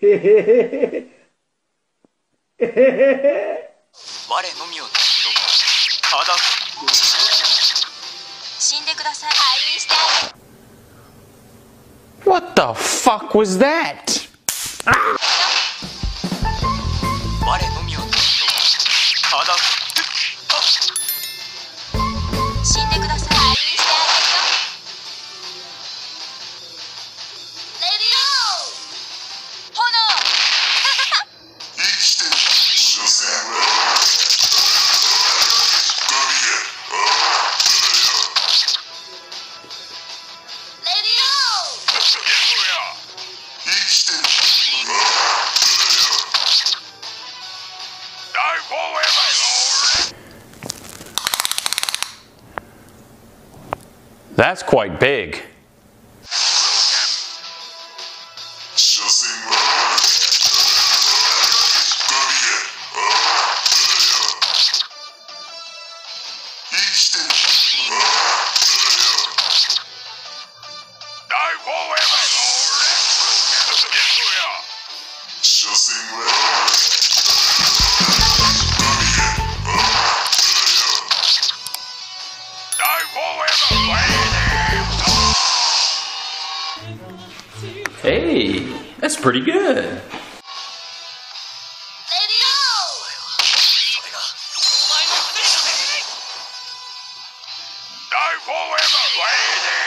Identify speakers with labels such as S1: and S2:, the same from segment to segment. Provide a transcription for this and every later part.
S1: 我のみを
S2: 出し
S1: よした
S2: 死んでください愛して
S3: That's quite big. Hey, that's pretty good.
S4: I forever lady.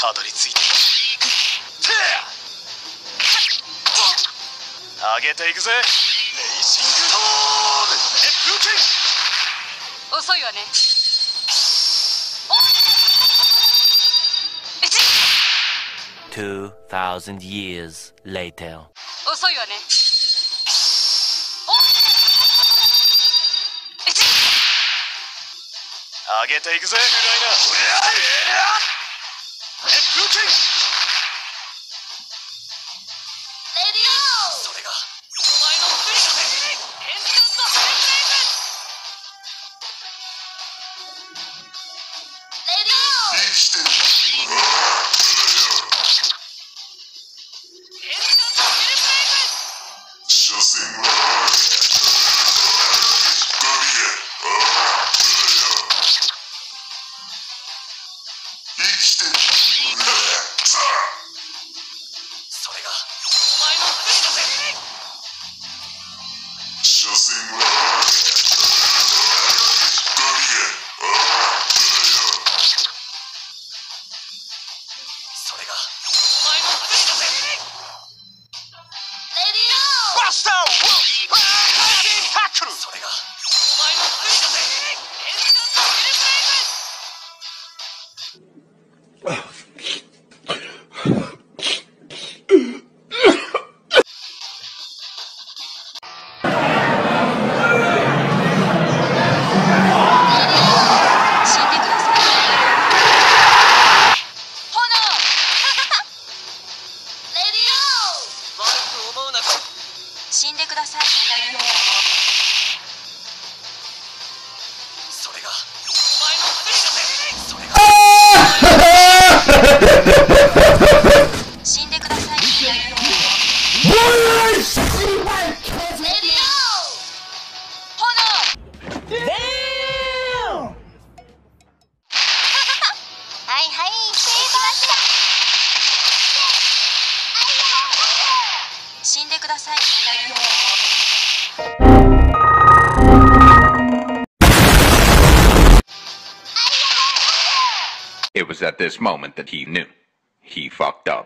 S1: たどり着いて。てあげていくぜ。レイシングストーム。熱風剣
S4: 遅いわね。
S5: Two thousand years later.
S4: 遅いわね。
S1: あげていくぜ。フライナ熱 It's
S2: Gucci. 死んでください
S6: It was at this moment that he knew. He fucked up.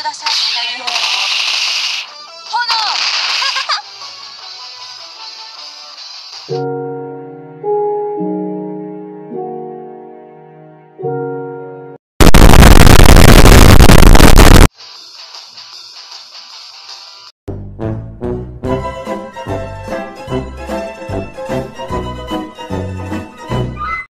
S2: ください。